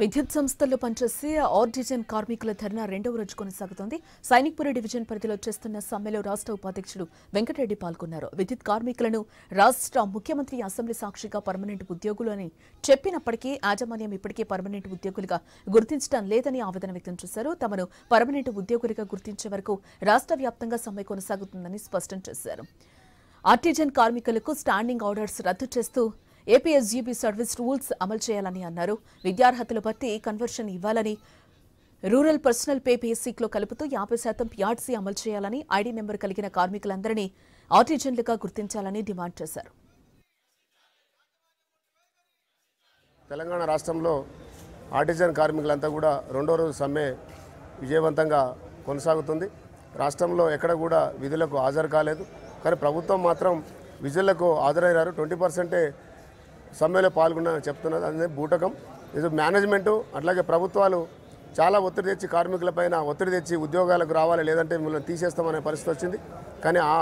విద్యుత్ సంస్థల్లో పనిచేసే ఆర్డిజన్ కార్మికుల ధర్నా రెండవ రోజు కొనసాగుతోంది. సైనిక్పురి డివిజన్ పరిధిలో చేస్తున్న సమ్మెలో రాష్ట్ర ఉపాధ్యక్షుడు వెంకటరెడ్డి పాల్గొన్నారు. విద్యుత్ కార్మికులను రాష్ట్ర ముఖ్యమంత్రి అసెంబ్లీ సాక్షిగా పర్మనెంట్ ఉద్యోగులు అని చెప్పినప్పటికీ యాజమాన్యం ఇప్పటికే పర్మనెంట్ ఉద్యోగులుగా గుర్తించడం లేదని ఆవేదన వ్యక్తం చేశారు. తమను పర్మనెంట్ ఉద్యోగులుగా గుర్తించే వరకు రాష్ట్ర వ్యాప్తంగా సమ్మె కొనసాగుతుందని స్పష్టం చేశారు. ఆర్టిజన్ కార్మికులకు స్టాండింగ్ ఆర్డర్స్ రద్దు చేస్తూ ఏపీఎస్జీబీ సర్వీస్ రూల్స్ అమలు చేయాలని అన్నారు. విద్యార్హతలు బట్టి కన్వర్షన్ ఇవ్వాలని రూరల్ పర్సనల్ పే బేసిక్లో కలుపుతూ యాభై శాతం పిఆర్సీ అమలు చేయాలని ఐడి నెంబర్ కలిగిన కార్మికులందరినీ ఆర్టిజన్లుగా గుర్తించాలని డిమాండ్ చేశారు. తెలంగాణ రాష్ట్రంలో ఆర్టిజన్ కార్మికులంతా కూడా రెండో రోజు సమ్మె విజయవంతంగా కొనసాగుతుంది. రాష్ట్రంలో ఎక్కడ కూడా విధులకు హాజరు కాలేదు. కానీ ప్రభుత్వం మాత్రం విధులకు హాజరయ్యారు ట్వంటీ పర్సెంటే సమ్మెలో పాల్గొన్నారని చెప్తున్నది అదే బూటకం. ఇది మేనేజ్మెంటు అట్లాగే ప్రభుత్వాలు చాలా ఒత్తిడి తెచ్చి కార్మికులపైన ఒత్తిడి తెచ్చి ఉద్యోగాలకు రావాలి లేదంటే మిమ్మల్ని తీసేస్తామనే పరిస్థితి వచ్చింది. కానీ ఆ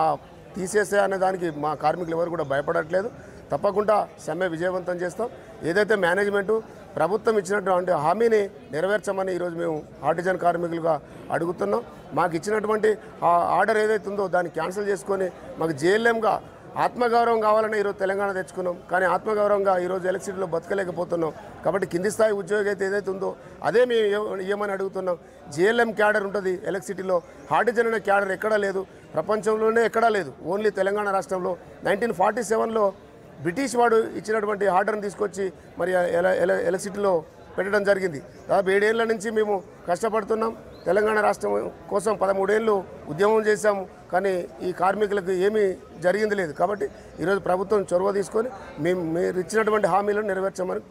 తీసేసే అనే దానికి మా కార్మికులు ఎవరు కూడా భయపడట్లేదు. తప్పకుండా సమ్మె విజయవంతం చేస్తాం. ఏదైతే మేనేజ్మెంటు ప్రభుత్వం ఇచ్చినటువంటి హామీని నెరవేర్చమని ఈరోజు మేము ఆర్టిజన్ కార్మికులుగా అడుగుతున్నాం. మాకు ఇచ్చినటువంటి ఆ ఆర్డర్ ఏదైతే ఉందో దాన్ని క్యాన్సిల్ చేసుకొని మాకు జేఎల్ఎంగా ఆత్మగౌరవం కావాలని ఈరోజు తెలంగాణ తెచ్చుకున్నాం. కానీ ఆత్మగౌరవంగా ఈరోజు ఎలక్ట్రిసిటీలో బతకలేకపోతున్నాం. కాబట్టి కింది స్థాయి ఉద్యోగి అయితే ఏదైతే ఉందో అదే మేము ఏమని ఇవ్వమని అడుగుతున్నాం జిఎల్ఎం క్యాడర్ ఉంటుంది ఎలక్ట్రిసిటీలో. హార్టిజన్ అనే క్యాడర్ ఎక్కడా లేదు. ప్రపంచంలోనే ఎక్కడా లేదు. ఓన్లీ తెలంగాణ రాష్ట్రంలో. నైన్టీన్ ఫార్టీ సెవెన్లో బ్రిటిష్ వాడు ఇచ్చినటువంటి ఆర్డర్ని తీసుకొచ్చి మరి ఎల- ఎల- ఎలక్ట్రిసిటీలో పెట్టడం జరిగింది. దాదాపు ఏడేళ్ళ నుంచి మేము కష్టపడుతున్నాం. తెలంగాణ రాష్ట్రం కోసం పదమూడేళ్ళు ఉద్యమం చేశాము. కానీ ఈ కార్మికులకు ఏమీ జరిగింది లేదు. కాబట్టి ఈరోజు ప్రభుత్వం చొరవ తీసుకొని మేము మీరు ఇచ్చినటువంటి హామీలను నెరవేర్చమని